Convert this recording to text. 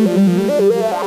Yeah.